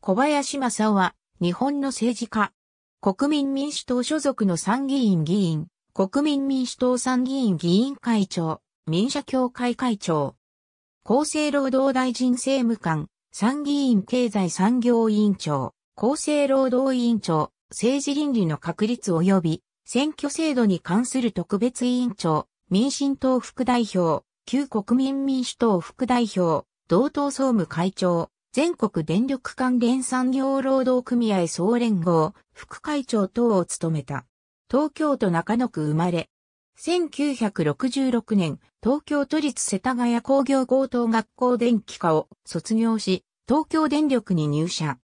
小林正夫は、日本の政治家。国民民主党所属の参議院議員、国民民主党参議院議員会長、民社協会会長。厚生労働大臣政務官、参議院経済産業委員長、厚生労働委員長、政治倫理の確立及び、選挙制度に関する特別委員長、民進党副代表、旧国民民主党副代表、同党総務会長、全国電力関連産業労働組合総連合副会長等を務めた。東京都中野区生まれ。1966年、東京都立世田谷工業高等学校電気科を卒業し、東京電力に入社。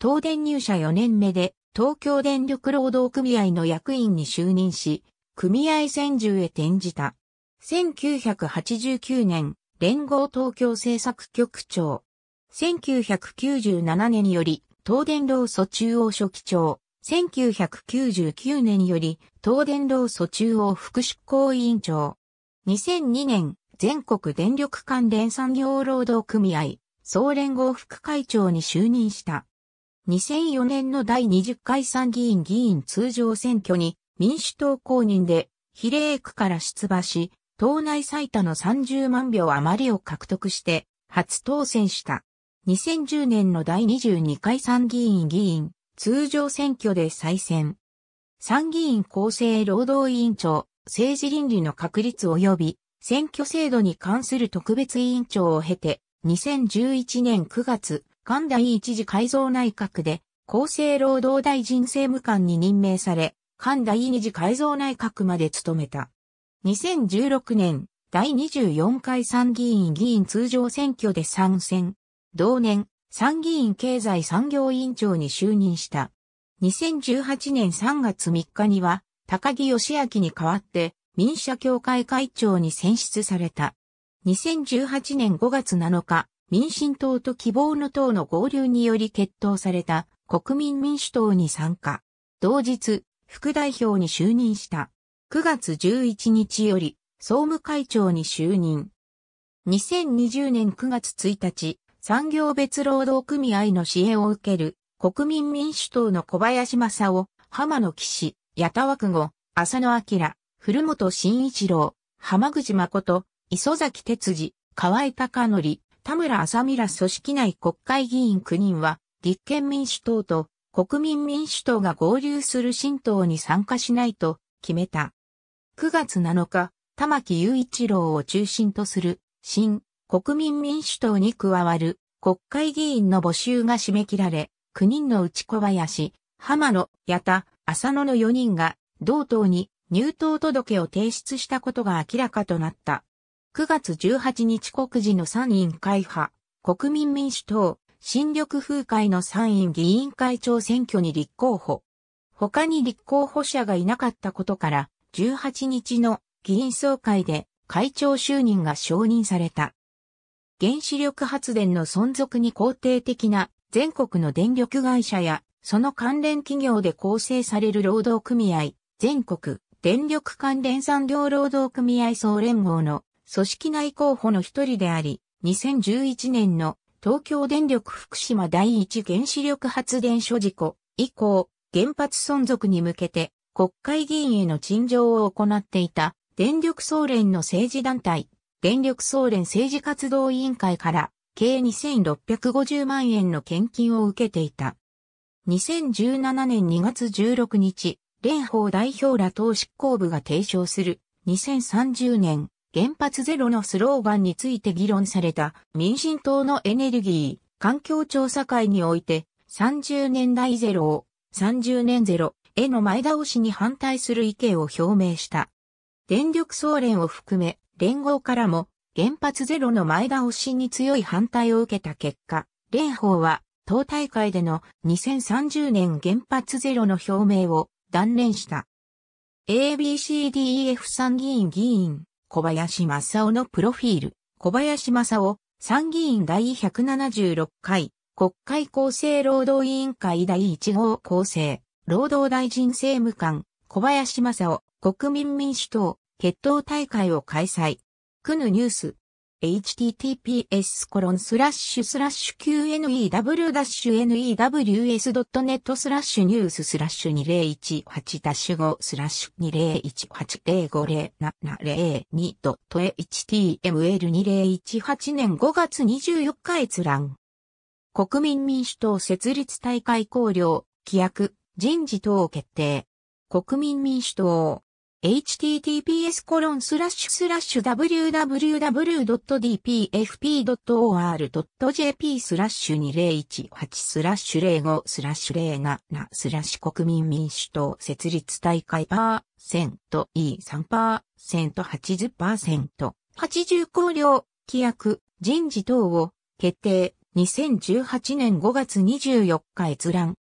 東電入社4年目で、東京電力労働組合の役員に就任し、組合専従へ転じた。1989年、連合東京政策局長。1997年より東電労組中央書記長。1999年より東電労組中央副執行委員長。2002年全国電力関連産業労働組合総連合副会長に就任した。2004年の第20回参議院議員通常選挙に民主党公認で比例区から出馬し、党内最多の30万票余りを獲得して初当選した。2010年の第22回参議院議員通常選挙で再選。参議院厚生労働委員長政治倫理の確立及び選挙制度に関する特別委員長を経て2011年9月関第一次改造内閣で厚生労働大臣政務官に任命され、関第二次改造内閣まで務めた。2016年、第24回参議院議員通常選挙で参戦。同年、参議院経済産業委員長に就任した。2018年3月3日には、高木義明に代わって、民社協会会長に選出された。2018年5月7日、民進党と希望の党の合流により決闘された国民民主党に参加。同日、副代表に就任した。9月11日より総務会長に就任。2020年9月1日、産業別労働組合の支援を受ける国民民主党の小林正夫、浜野騎士、矢田枠後、浅野明、古本慎一郎、浜口誠、磯崎哲司、河合隆則、田村麻美ら組織内国会議員9人は、立憲民主党と国民民主党が合流する新党に参加しないと決めた。9月7日、玉木雄一郎を中心とする新国民民主党に加わる国会議員の募集が締め切られ、9人のうち小林、浜野、矢田、浅野の4人が同党に入党届を提出したことが明らかとなった。9月18日国事の参院会派、国民民主党、新緑風会の参院議員会長選挙に立候補。他に立候補者がいなかったことから、18日の議員総会で会長就任が承認された。原子力発電の存続に肯定的な全国の電力会社やその関連企業で構成される労働組合、全国電力関連産業労働組合総連合の組織内候補の一人であり、2011年の東京電力福島第一原子力発電所事故以降、原発存続に向けて国会議員への陳情を行っていた電力総連の政治団体、電力総連政治活動委員会から計2650万円の献金を受けていた。2017年2月16日、連邦代表ら党執行部が提唱する2030年原発ゼロのスローガンについて議論された民進党のエネルギー環境調査会において30年代ゼロを30年ゼロへの前倒しに反対する意見を表明した。電力総連を含め、連合からも原発ゼロの前倒しに強い反対を受けた結果、連邦は党大会での2030年原発ゼロの表明を断念した。ABCDEF 参議院議員、小林正夫のプロフィール、小林正夫、参議院第176回、国会厚生労働委員会第1号厚生、労働大臣政務官、小林正夫、国民民主党、決闘大会を開催。区のニュース。https コロンスラッシュスラッシュ qnew-news.net スラッシュニューススラッシュ2018-5スラッシュ 2018-050702.html2018 年5月24日閲覧。国民民主党設立大会考慮、規約、人事等を決定。国民民主党。Https コロンスラッシュスラッシュ www.dpfp.or.jp スラッシュ2018スラッシュ05スラッシュ07スラッシュ国民民主党設立大会パーセント E3 パーセント80%。80考慮、規約、人事等を決定2018年5月24日閲覧。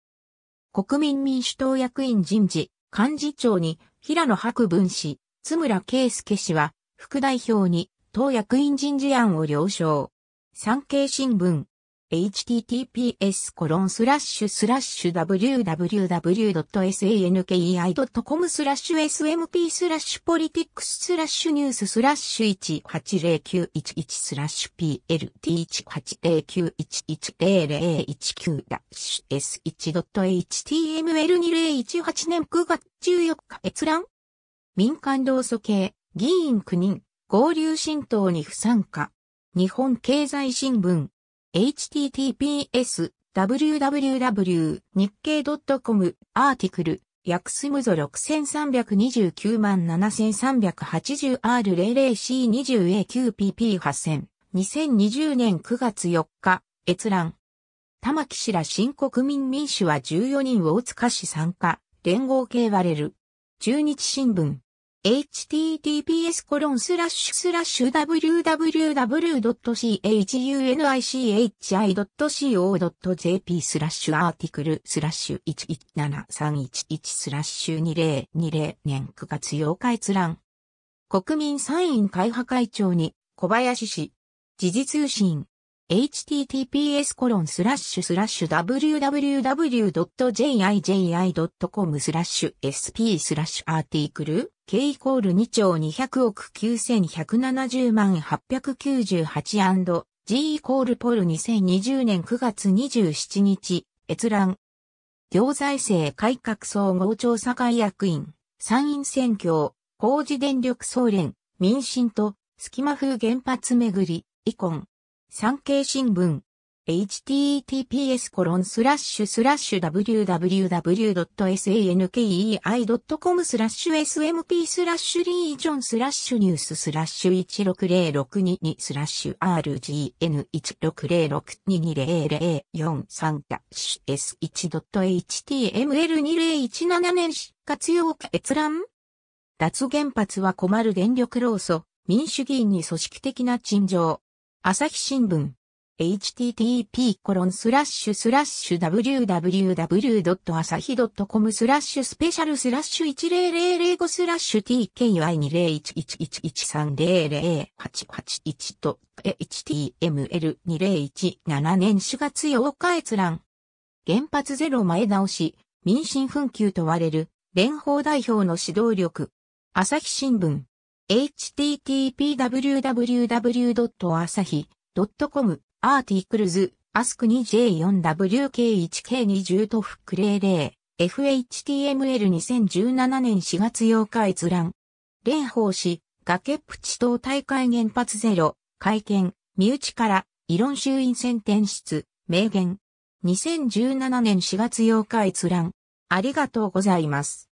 国民民主党役員人事、幹事長に平野博文氏、津村圭介氏は、副代表に、党役員人事案を了承。産経新聞、https コロンスラッシュスラッシュ www.sankei.com スラッシュ smp スラッシュ politics スラッシュニューススラッシュ180911スラッシュ plt1809110019 ダッシュ s1.html2018 年9月14日閲覧民間同祖系議員9人合流新党に不参加日本経済新聞 https www 日経 .com アーティクル訳すむぞ6329万 7380R00C20A9PP8000 2020年9月4日閲覧。玉木氏ら新国民民主は14人を大塚市参加。連合系割れる。中日新聞。Https コロンスラッシュスラッシュ www.chunichi.co.jp スラッシュ article スラッシュ117311スラッシュ2020年9月8日閲覧。国民参院会派会長に小林氏、時事通信、https コロンスラッシュスラッシュ www.jiji.com スラッシュ sp スラッシュ article k イコール2兆200億9170万898 g イコール pol 2020年9月27日閲覧。行財政改革総合調査会役員参院選挙工事電力総連民進と隙間風原発めぐりイコン産経新聞。Https コロンスラッシュスラッシュ www.sankei.com スラッシュ smp スラッシュ region スラッシュニューススラッシュ160622スラッシュ rgn160622004 ダッシュ s1.html2017 年4月8日閲覧脱原発は困る電力労組民主議員に組織的な陳情朝日新聞 http コロンスラッシュスラッシュ www.asahi.com スラッシュ special スラッシュ10005スラッシュ tky20111130088 と html2017 年4月8日閲覧。原発ゼロ前倒し、民進紛糾問われる、連邦代表の指導力。朝日新聞。http www.asahi.com アーティクルズ、アスク 2J4WK1K20 とフック00、FHTML2017 年4月8日閲覧。蓮舫氏、崖っぷち島大会原発ゼロ、会見、身内から、異論衆院選転出、明言。2017年4月8日閲覧。ありがとうございます。